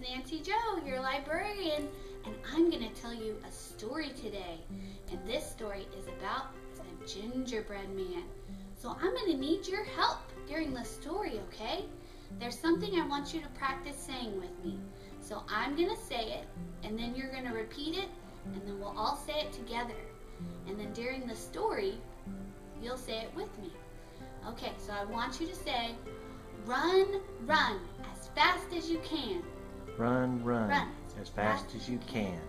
Nancy Jo, your librarian, and I'm going to tell you a story today. And this story is about the gingerbread man. So I'm going to need your help during the story, okay? There's something I want you to practice saying with me. So I'm going to say it, and then you're going to repeat it, and then we'll all say it together. And then during the story, you'll say it with me. Okay, so I want you to say, run, run, as fast as you can. Run, run, Run as fast as you can.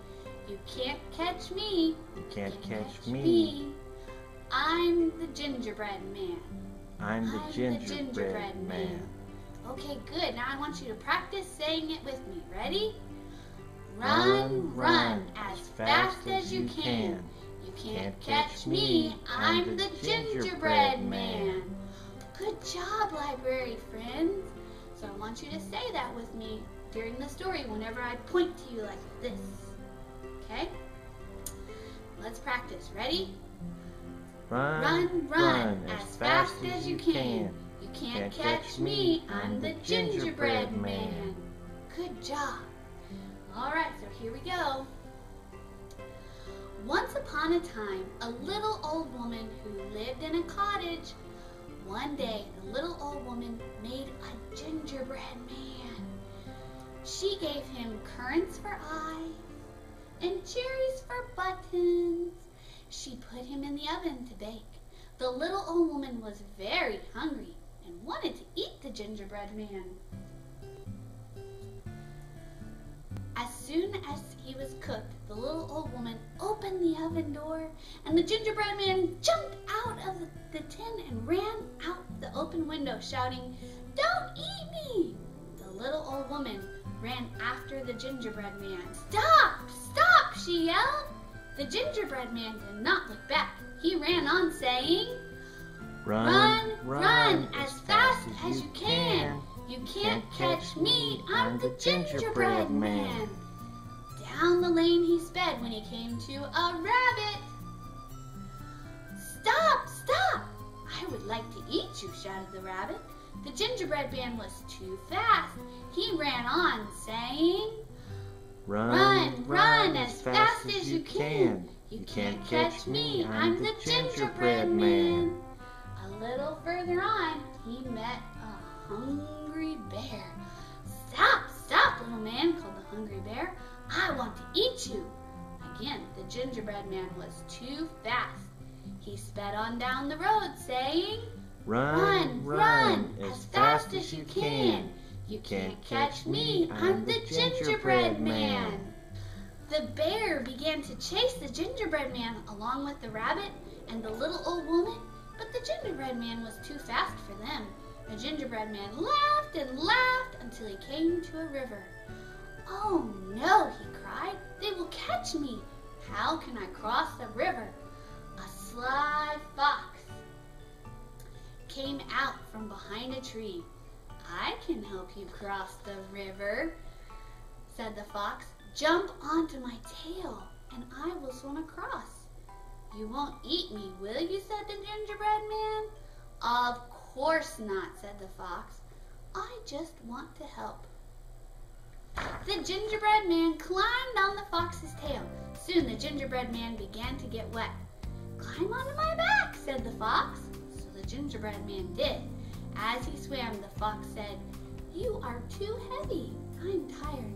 You can't catch me. You can't Can't catch me. I'm the gingerbread man. I'm the I'm gingerbread man. Okay, good. Now I want you to practice saying it with me. Ready? Run, run, as fast as you can. You can't catch me. I'm the gingerbread man. Good job, library friends. So I want you to say that with me during the story whenever I point to you like this. Okay? Let's practice. Ready? Run, Run, run, as fast as you can. You can't catch me, I'm the gingerbread man. Good job. Alright, so here we go. Once upon a time, a little old woman who lived in a cottage. One day, the little old woman made a gingerbread man. She gave him currants for eyes and cherries for buttons. She put him in the oven to bake. The little old woman was very hungry and wanted to eat the gingerbread man. As soon as he was cooked, the little old woman opened the oven door and the gingerbread man jumped out of the tin and ran out the open window shouting, Don't eat me! The gingerbread man. Stop! Stop! she yelled. The gingerbread man did not look back. He ran on saying, Run, run, as fast as you can. You can't catch me, I'm the gingerbread man. Down the lane he sped when he came to a rabbit. Stop, stop! I would like to eat you, shouted the rabbit. The gingerbread man was too fast. He ran on, saying, Run, run run as fast as you can. You can't catch me, I'm the gingerbread man. A little further on, he met a hungry bear. Stop, stop, little man, called the hungry bear. I want to eat you. Again, the gingerbread man was too fast. He sped on down the road, saying, Run, run, run as fast as you can. You can't catch me, I'm the gingerbread man. The bear began to chase the gingerbread man along with the rabbit and the little old woman, but the gingerbread man was too fast for them. The gingerbread man laughed and laughed until he came to a river. Oh no, he cried, they will catch me. How can I cross the river? Behind a tree. I can help you cross the river, said the fox. Jump onto my tail, and I will swim across. You won't eat me, will you? said the gingerbread man. Of course not, said the fox. I just want to help. The gingerbread man climbed on the fox's tail. Soon the gingerbread man began to get wet. Climb onto my back, said the fox. So the gingerbread man did. As he swam, the fox said, You are too heavy. I'm tired.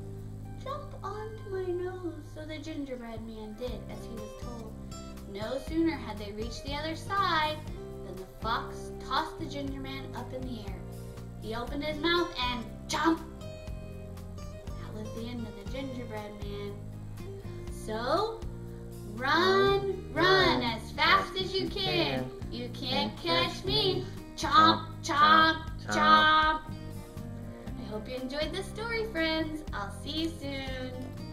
Jump onto my nose. So the gingerbread man did as he was told. No sooner had they reached the other side than the fox tossed the gingerbread man up in the air. He opened his mouth and jump. That was the end of the gingerbread man. So, run, run as fast as you can. You can't catch me. Chomp, chomp, chomp. I hope you enjoyed this story, friends. I'll see you soon.